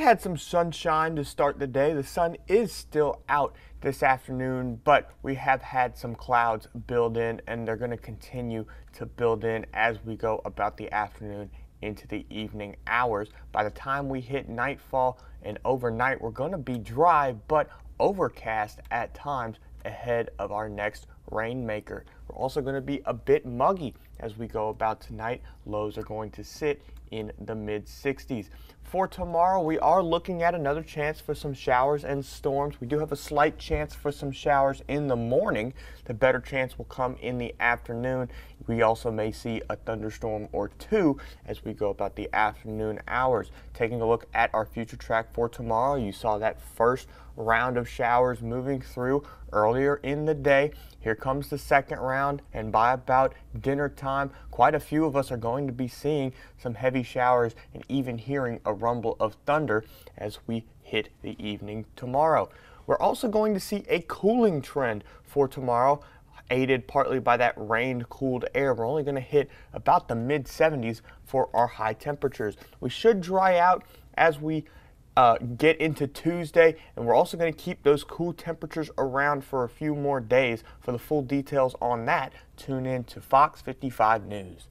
We had some sunshine to start the day. The sun is still out this afternoon, but we have had some clouds build in and they're going to continue to build in as we go about the afternoon into the evening hours. By the time we hit nightfall and overnight, we're going to be dry but overcast at times ahead of our next rainmaker. We're also going to be a bit muggy as we go about tonight. Lows are going to sit in the mid 60s. For tomorrow, we are looking at another chance for some showers and storms. We do have a slight chance for some showers in the morning. The better chance will come in the afternoon. We also may see a thunderstorm or two as we go about the afternoon hours. Taking a look at our future track for tomorrow, you saw that first round of showers moving through earlier in the day. Here comes the second round, and by about dinner time, quite a few of us are going to be seeing some heavy showers and even hearing a rumble of thunder as we hit the evening tomorrow. We're also going to see a cooling trend for tomorrow aided partly by that rain cooled air. We're only going to hit about the mid 70s for our high temperatures. We should dry out as we uh, get into Tuesday, and we're also going to keep those cool temperatures around for a few more days. For the full details on that, tune in to Fox 55 News.